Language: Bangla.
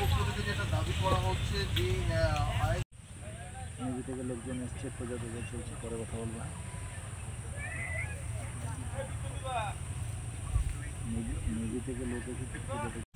পক্ষ থেকে যেটা দাবি করা হচ্ছে যে আয় থেকে লোকজন এসছে খোঁজাখুঁজি চলছে, পরে কথা বলব। নিজে থেকে লোক এসেছে